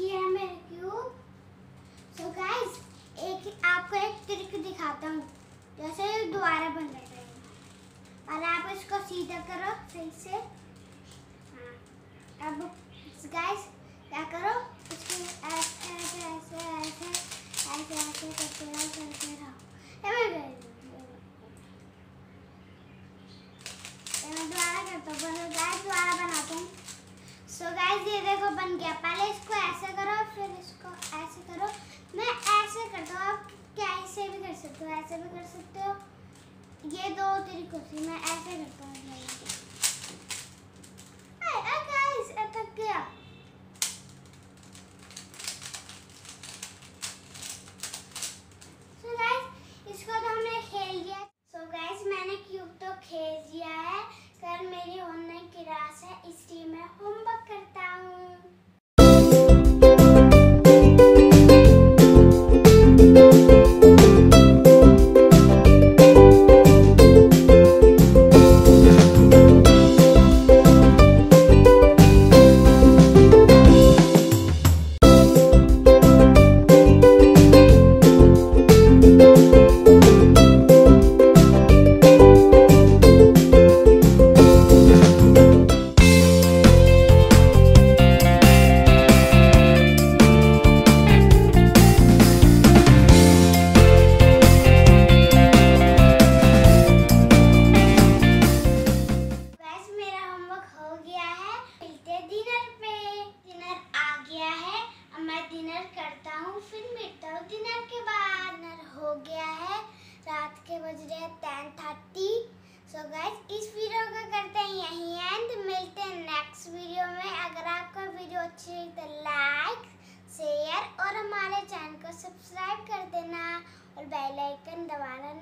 ये मेरे cube so जैसे दोबारा बन जाता है। और आप इसको सीधा करो सही से हाँ अब गाइस क्या करो इसको ऐसे ऐसे ऐसे ऐसे ऐसे ऐसे करते रहो करते रहो गाइस दोबारा बनाता हूँ। सो so गाइस ये देखो बन गया। पहले इसको ऐसे करो, फिर इसको ऐसे करो। मैं ऐसे करता हूँ, आप कैसे भी कर सकते हो, ऐसे भी कर सकते हो। ये दो तरीकों से मैं ऐसे करता हूँ गाइस अटक गया सो गाइस इसको तो हमने खेल लिया सो गाइस मैंने क्यूब तो खेल दिया कल मेरी ऑनलाइन क्लास है। इसलिए मैं होमवर्क करता हूँ। फिर मिलता हूँ डिनर के बाद डिनर हो गया है। रात के बज रहे हैं टेन थर्टी सो गाइज़ इस वीडियो को करते हैं यहीं एंड मिलते हैं नेक्स्ट वीडियो में। अगर आपका वीडियो अच्छी लगी तो लाइक शेयर और हमारे चैनल को सब्सक्राइब कर देना। और बेल आइकन दबाना